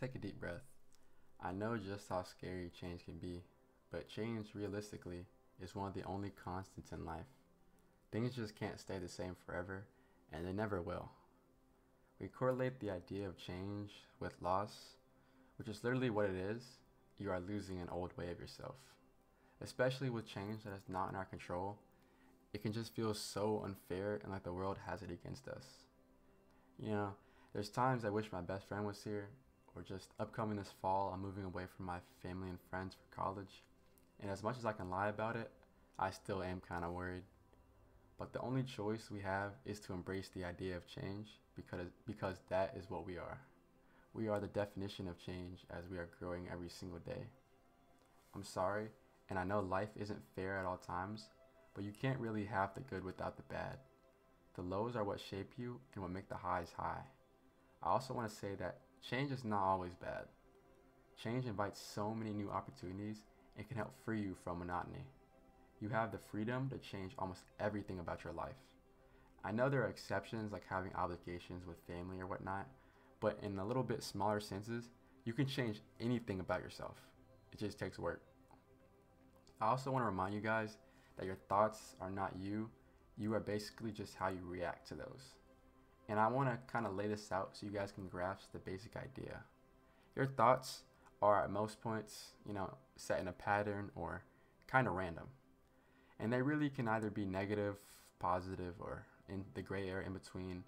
Take a deep breath. I know just how scary change can be, but change, realistically, is one of the only constants in life. Things just can't stay the same forever, and they never will. We correlate the idea of change with loss, which is literally what it is. You are losing an old way of yourself. Especially with change that is not in our control, it can just feel so unfair and like the world has it against us. You know, there's times I wish my best friend was here, or just upcoming this fall, I'm moving away from my family and friends for college. And as much as I can lie about it, I still am kind of worried. But the only choice we have is to embrace the idea of change because, because that is what we are. We are the definition of change as we are growing every single day. I'm sorry, and I know life isn't fair at all times, but you can't really have the good without the bad. The lows are what shape you and what make the highs high. I also want to say that change is not always bad. Change invites so many new opportunities and can help free you from monotony. You have the freedom to change almost everything about your life. I know there are exceptions like having obligations with family or whatnot, but in a little bit smaller senses, you can change anything about yourself. It just takes work. I also want to remind you guys that your thoughts are not you, you are basically just how you react to those. And I want to kind of lay this out so you guys can grasp the basic idea. Your thoughts are at most points, you know, set in a pattern or kind of random. And they really can either be negative, positive, or in the gray area in between.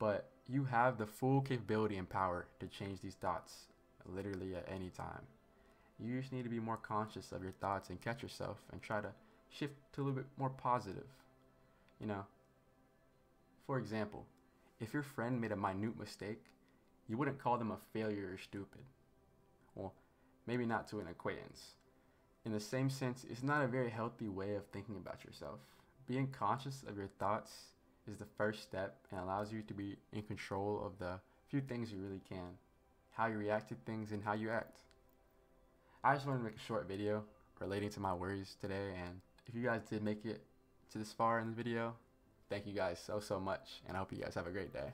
But you have the full capability and power to change these thoughts literally at any time. You just need to be more conscious of your thoughts and catch yourself and try to shift to a little bit more positive. You know, for example, if your friend made a minute mistake, you wouldn't call them a failure or stupid. Well, maybe not to an acquaintance. In the same sense, it's not a very healthy way of thinking about yourself. Being conscious of your thoughts is the first step and allows you to be in control of the few things you really can how you react to things and how you act. I just wanted to make a short video relating to my worries today, and if you guys did make it to this far in the video, thank you guys so, so much, and I hope you guys have a great day.